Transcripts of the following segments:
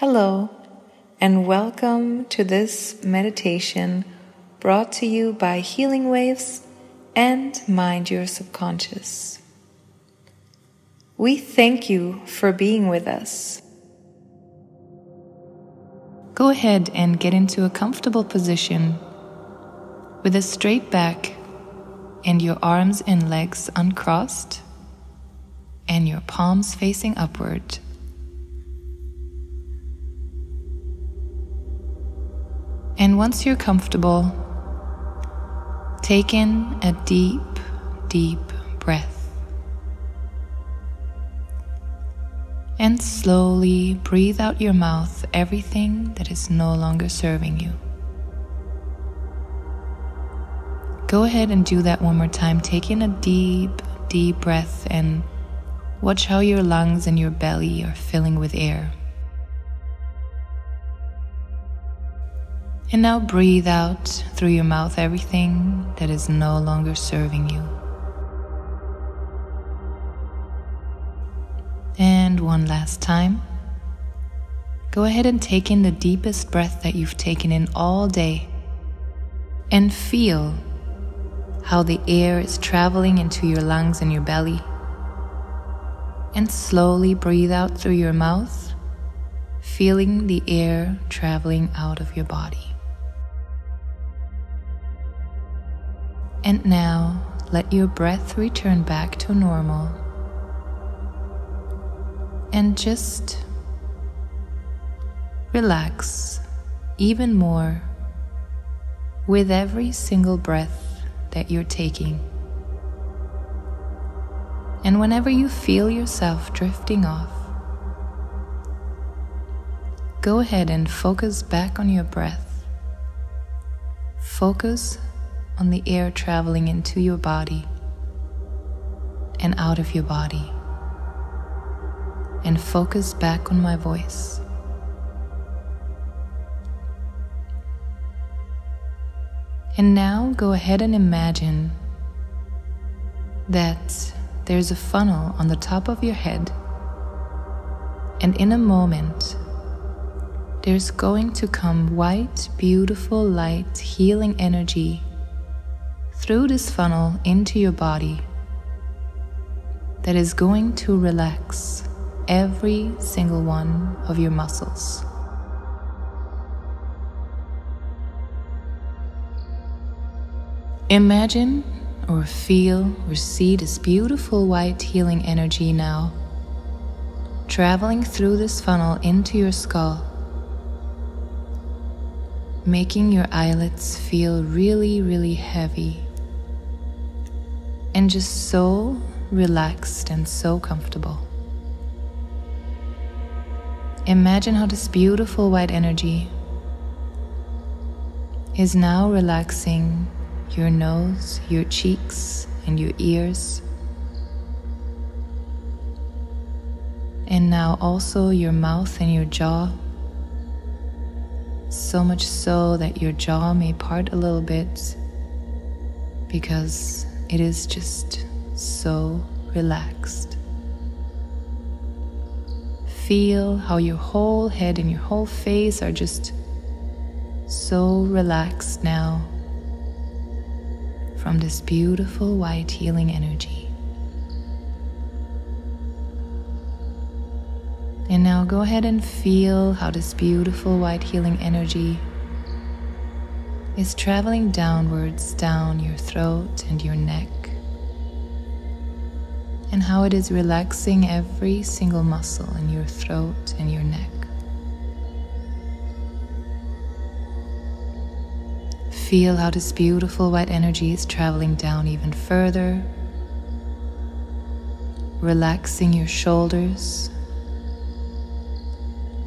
Hello, and welcome to this meditation brought to you by Healing Waves and Mind Your Subconscious. We thank you for being with us. Go ahead and get into a comfortable position with a straight back and your arms and legs uncrossed and your palms facing upward. And once you're comfortable, take in a deep, deep breath. And slowly breathe out your mouth everything that is no longer serving you. Go ahead and do that one more time. Take in a deep, deep breath and watch how your lungs and your belly are filling with air. And now breathe out through your mouth everything that is no longer serving you. And one last time. Go ahead and take in the deepest breath that you've taken in all day and feel how the air is traveling into your lungs and your belly. And slowly breathe out through your mouth, feeling the air traveling out of your body. And now let your breath return back to normal. And just relax even more with every single breath that you're taking. And whenever you feel yourself drifting off, go ahead and focus back on your breath. Focus on the air traveling into your body and out of your body. And focus back on my voice. And now go ahead and imagine that there's a funnel on the top of your head, and in a moment, there's going to come white, beautiful light, healing energy through this funnel into your body that is going to relax every single one of your muscles. Imagine or feel or see this beautiful white healing energy now traveling through this funnel into your skull making your eyelids feel really, really heavy and just so relaxed and so comfortable. Imagine how this beautiful white energy is now relaxing your nose, your cheeks, and your ears. And now also your mouth and your jaw. So much so that your jaw may part a little bit because it is just so relaxed. Feel how your whole head and your whole face are just so relaxed now from this beautiful white healing energy. And now go ahead and feel how this beautiful white healing energy is traveling downwards down your throat and your neck, and how it is relaxing every single muscle in your throat and your neck. Feel how this beautiful white energy is traveling down even further, relaxing your shoulders,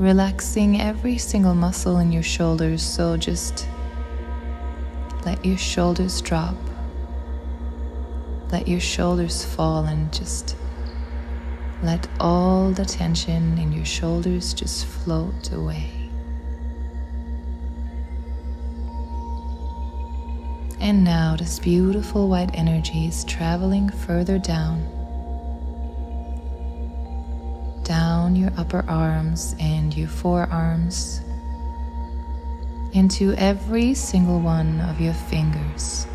relaxing every single muscle in your shoulders. So just let your shoulders drop. Let your shoulders fall and just let all the tension in your shoulders just float away. And now this beautiful white energy is traveling further down, down your upper arms and your forearms into every single one of your fingers.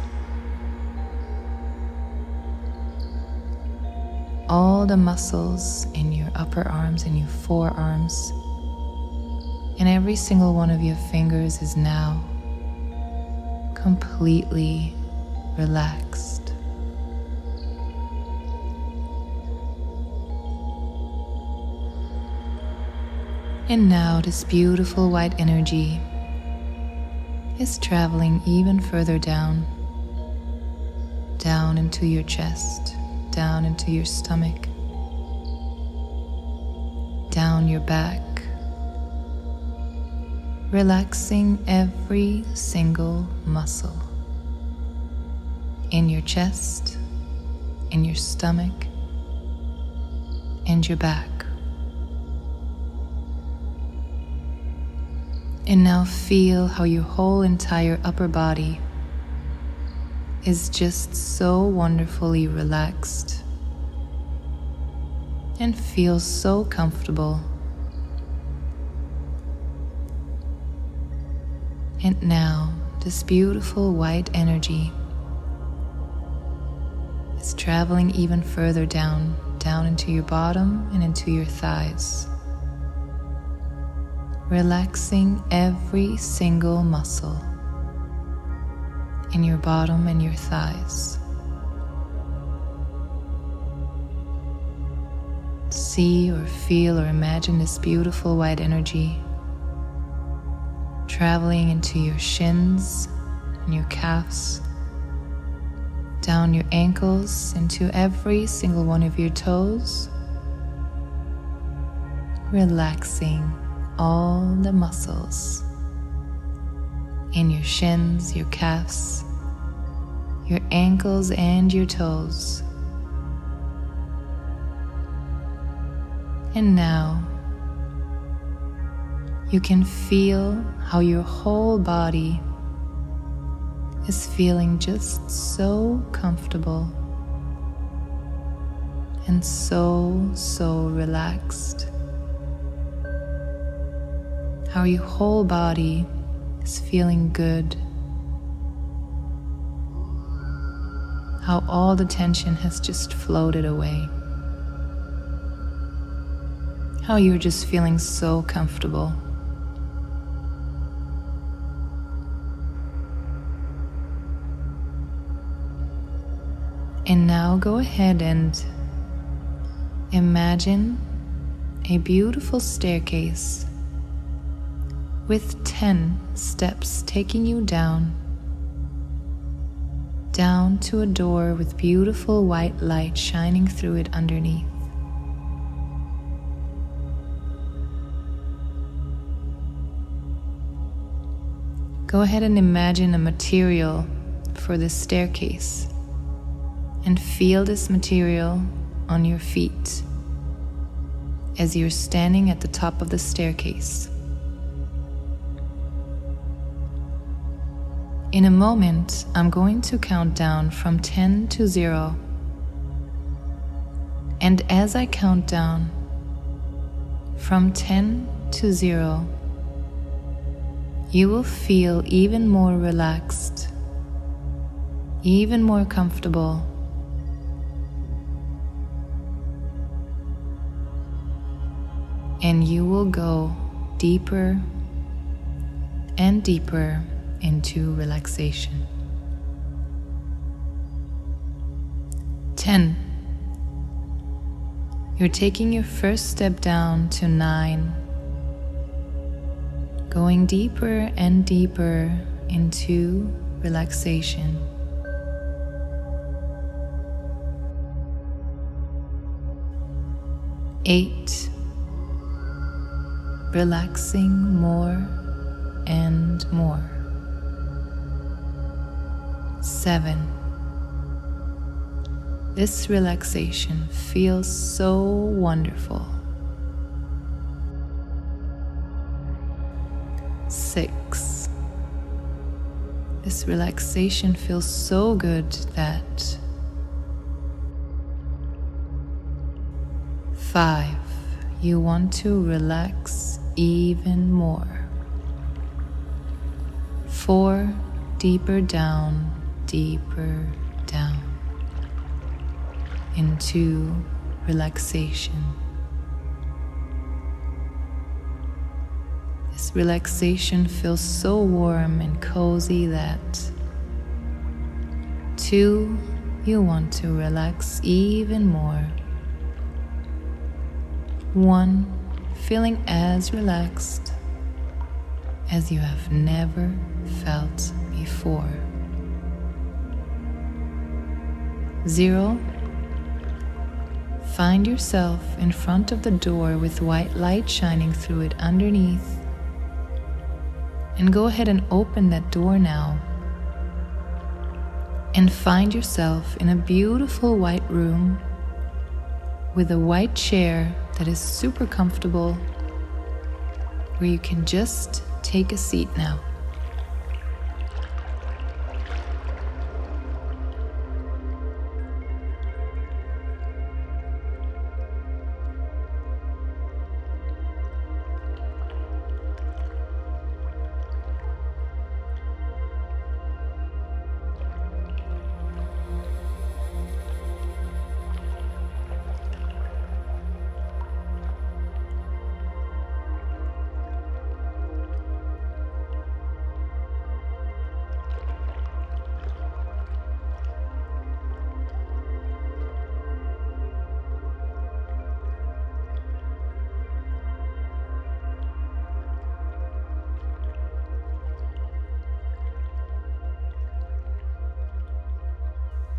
All the muscles in your upper arms and your forearms, and every single one of your fingers is now completely relaxed. And now, this beautiful white energy is traveling even further down, down into your chest, down into your stomach, down your back, relaxing every single muscle in your chest, in your stomach, and your back. And now feel how your whole entire upper body is just so wonderfully relaxed and feels so comfortable. And now, this beautiful white energy is traveling even further down, down into your bottom and into your thighs relaxing every single muscle in your bottom and your thighs. See or feel or imagine this beautiful white energy traveling into your shins and your calves, down your ankles, into every single one of your toes, relaxing all the muscles in your shins, your calves, your ankles, and your toes. And now you can feel how your whole body is feeling just so comfortable and so, so relaxed how your whole body is feeling good, how all the tension has just floated away, how you're just feeling so comfortable. And now go ahead and imagine a beautiful staircase with 10 steps taking you down, down to a door with beautiful white light shining through it underneath. Go ahead and imagine a material for this staircase and feel this material on your feet as you're standing at the top of the staircase. In a moment, I'm going to count down from 10 to 0. And as I count down from 10 to 0, you will feel even more relaxed, even more comfortable. And you will go deeper and deeper into relaxation. 10. You're taking your first step down to 9, going deeper and deeper into relaxation. Eight, relaxing more and more seven. This relaxation feels so wonderful. Six. This relaxation feels so good that five. you want to relax even more. Four, deeper down, deeper down into relaxation. This relaxation feels so warm and cozy that two, you want to relax even more. One, feeling as relaxed as you have never felt before. Zero, find yourself in front of the door with white light shining through it underneath. And go ahead and open that door now. And find yourself in a beautiful white room with a white chair that is super comfortable where you can just take a seat now.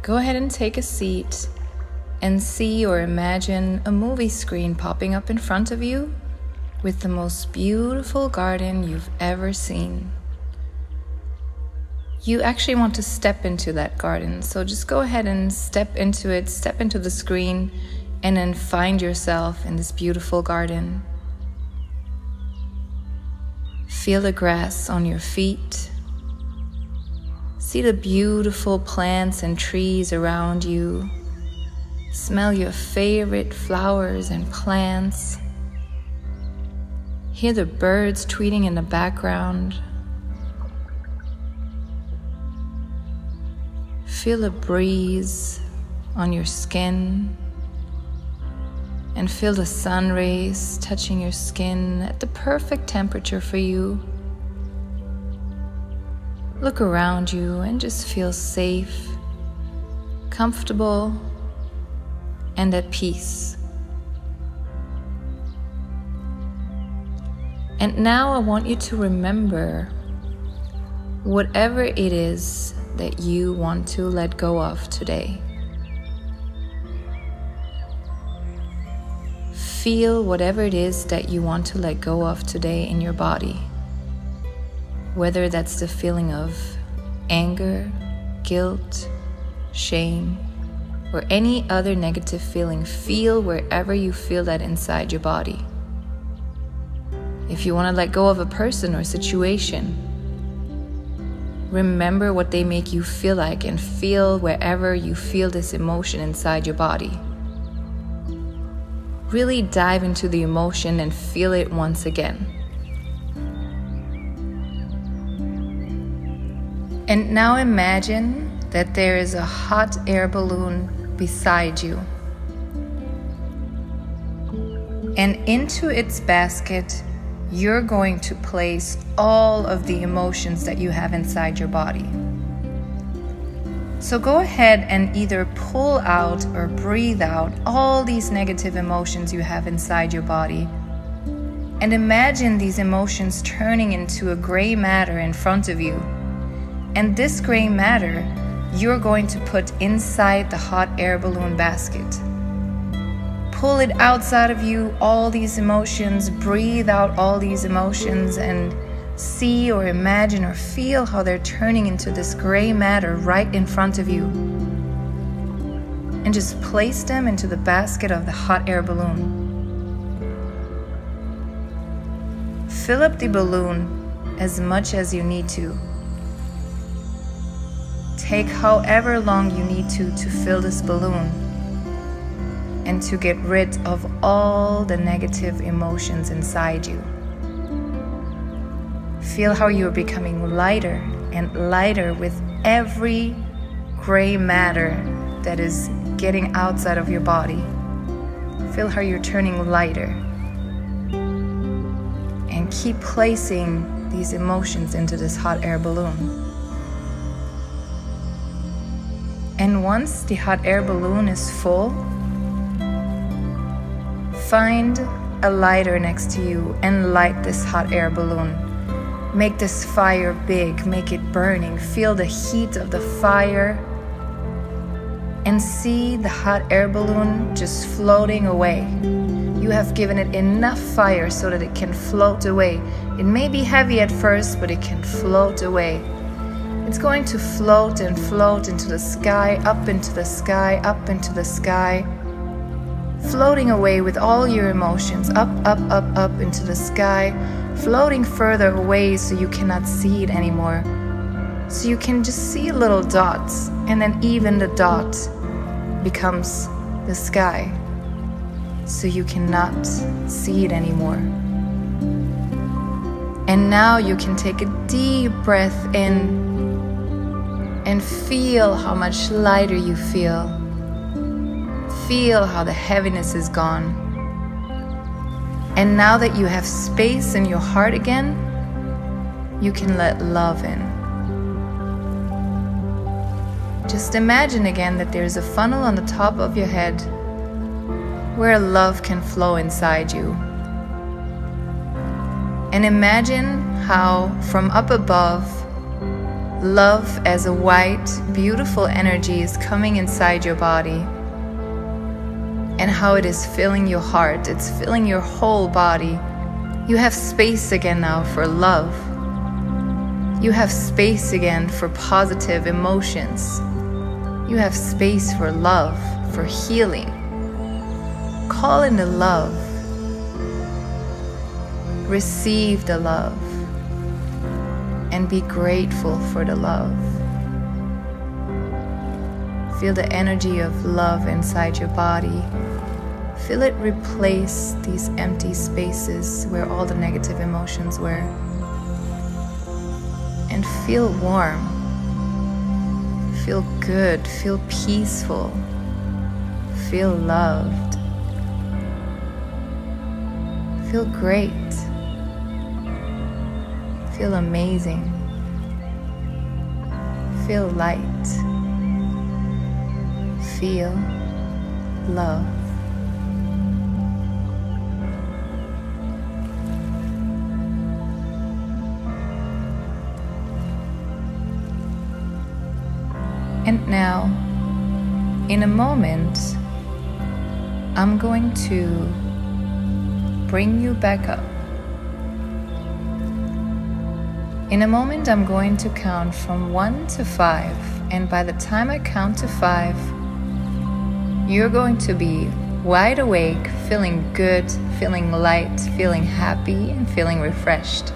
Go ahead and take a seat and see or imagine a movie screen popping up in front of you with the most beautiful garden you've ever seen. You actually want to step into that garden, so just go ahead and step into it, step into the screen, and then find yourself in this beautiful garden. Feel the grass on your feet See the beautiful plants and trees around you. Smell your favorite flowers and plants. Hear the birds tweeting in the background. Feel a breeze on your skin and feel the sun rays touching your skin at the perfect temperature for you. Look around you and just feel safe, comfortable, and at peace. And now I want you to remember whatever it is that you want to let go of today. Feel whatever it is that you want to let go of today in your body whether that's the feeling of anger, guilt, shame, or any other negative feeling, feel wherever you feel that inside your body. If you want to let go of a person or situation, remember what they make you feel like and feel wherever you feel this emotion inside your body. Really dive into the emotion and feel it once again. And now imagine that there is a hot air balloon beside you. And into its basket, you're going to place all of the emotions that you have inside your body. So go ahead and either pull out or breathe out all these negative emotions you have inside your body. And imagine these emotions turning into a gray matter in front of you and this gray matter you're going to put inside the hot air balloon basket. Pull it outside of you, all these emotions, breathe out all these emotions, and see or imagine or feel how they're turning into this gray matter right in front of you. And just place them into the basket of the hot air balloon. Fill up the balloon as much as you need to. Take however long you need to to fill this balloon. and to get rid of all the negative emotions inside you. Feel how you're becoming lighter and lighter with every gray matter that is getting outside of your body. Feel how you're turning lighter. And keep placing these emotions into this hot air balloon. And once the hot air balloon is full, find a lighter next to you and light this hot air balloon. Make this fire big, make it burning. Feel the heat of the fire and see the hot air balloon just floating away. You have given it enough fire so that it can float away. It may be heavy at first, but it can float away. It's going to float and float into the sky, up into the sky, up into the sky. Floating away with all your emotions, up, up, up, up into the sky, floating further away so you cannot see it anymore. So you can just see little dots, and then even the dot becomes the sky. So you cannot see it anymore. And now you can take a deep breath in and feel how much lighter you feel. Feel how the heaviness is gone. And now that you have space in your heart again, you can let love in. Just imagine again that there's a funnel on the top of your head where love can flow inside you. And imagine how from up above, Love as a white, beautiful energy is coming inside your body. And how it is filling your heart, it's filling your whole body. You have space again now for love. You have space again for positive emotions. You have space for love, for healing. Call in the love. Receive the love and be grateful for the love. Feel the energy of love inside your body. Feel it replace these empty spaces where all the negative emotions were. And feel warm. Feel good. Feel peaceful. Feel loved. Feel great. Feel amazing. Feel light. Feel love. And now, in a moment, I'm going to bring you back up. In a moment, I'm going to count from one to five, and by the time I count to five, you're going to be wide awake, feeling good, feeling light, feeling happy, and feeling refreshed.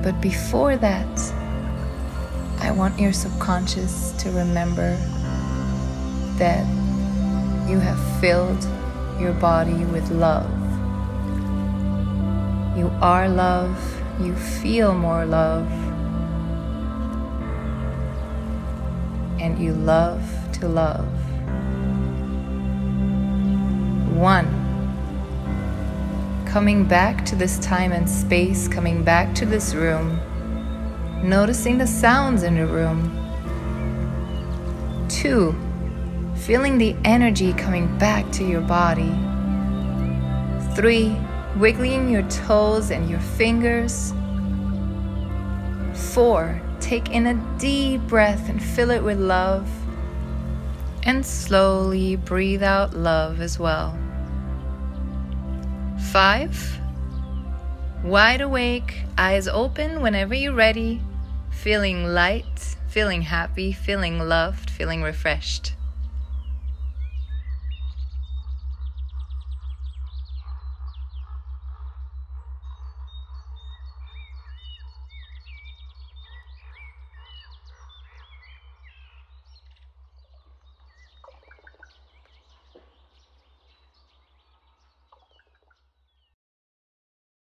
But before that, I want your subconscious to remember that you have filled your body with love. You are love you feel more love. And you love to love. One. Coming back to this time and space, coming back to this room, noticing the sounds in the room. Two. Feeling the energy coming back to your body. Three wiggling your toes and your fingers. Four, take in a deep breath and fill it with love. And slowly breathe out love as well. Five, wide awake, eyes open whenever you're ready, feeling light, feeling happy, feeling loved, feeling refreshed.